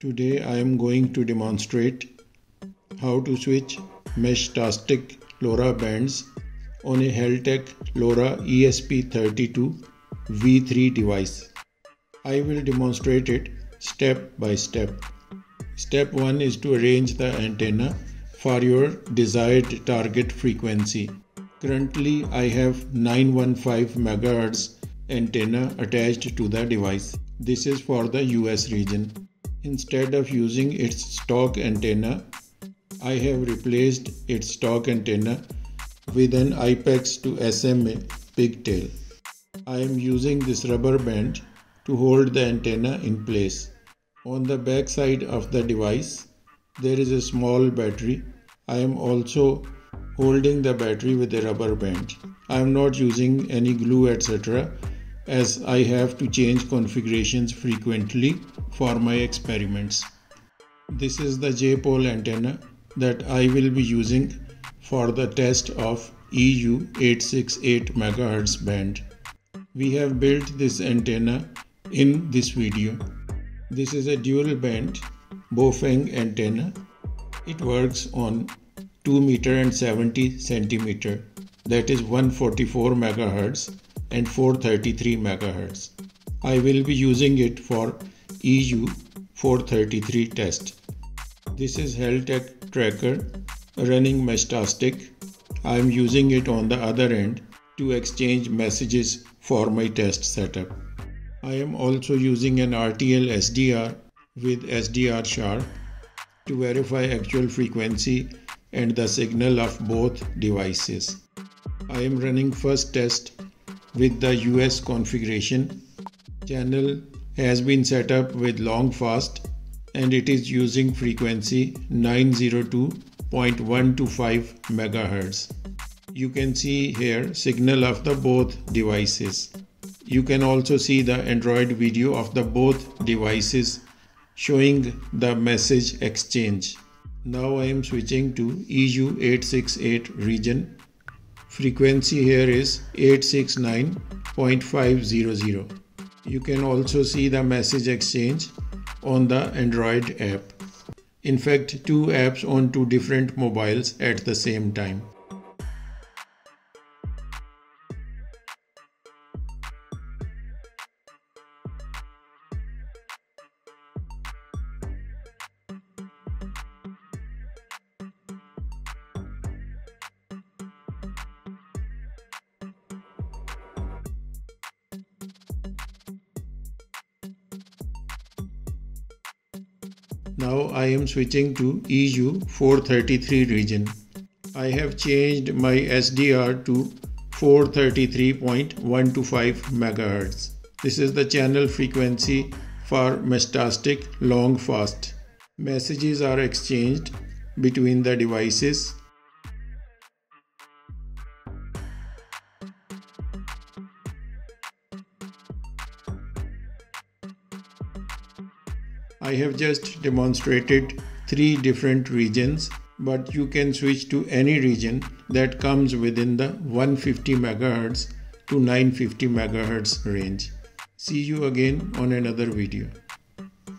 Today I am going to demonstrate how to switch Meshtastic LoRa bands on a Heltec LoRa ESP32 V3 device. I will demonstrate it step by step. Step 1 is to arrange the antenna for your desired target frequency. Currently I have 915 MHz antenna attached to the device. This is for the US region. Instead of using its stock antenna, I have replaced its stock antenna with an IPEX to SMA pigtail. I am using this rubber band to hold the antenna in place. On the back side of the device, there is a small battery. I am also holding the battery with a rubber band. I am not using any glue etc as I have to change configurations frequently for my experiments. This is the J-pole antenna that I will be using for the test of EU 868 MHz band. We have built this antenna in this video. This is a dual band Baofeng antenna. It works on 2 meter and 70 centimeter that is 144 megahertz and 433 MHz. I will be using it for EU 433 test. This is Heltec tracker running Meshtastic. I am using it on the other end to exchange messages for my test setup. I am also using an RTL SDR with SDR sharp to verify actual frequency and the signal of both devices. I am running first test with the US configuration. Channel has been set up with long fast and it is using frequency 902.125 MHz. You can see here signal of the both devices. You can also see the Android video of the both devices showing the message exchange. Now I am switching to EU868 region Frequency here is 869.500. You can also see the message exchange on the Android app. In fact, two apps on two different mobiles at the same time. Now I am switching to EU 433 region. I have changed my SDR to 433.125 MHz. This is the channel frequency for Meshtastic long fast. Messages are exchanged between the devices I have just demonstrated three different regions but you can switch to any region that comes within the 150 MHz to 950 MHz range. See you again on another video.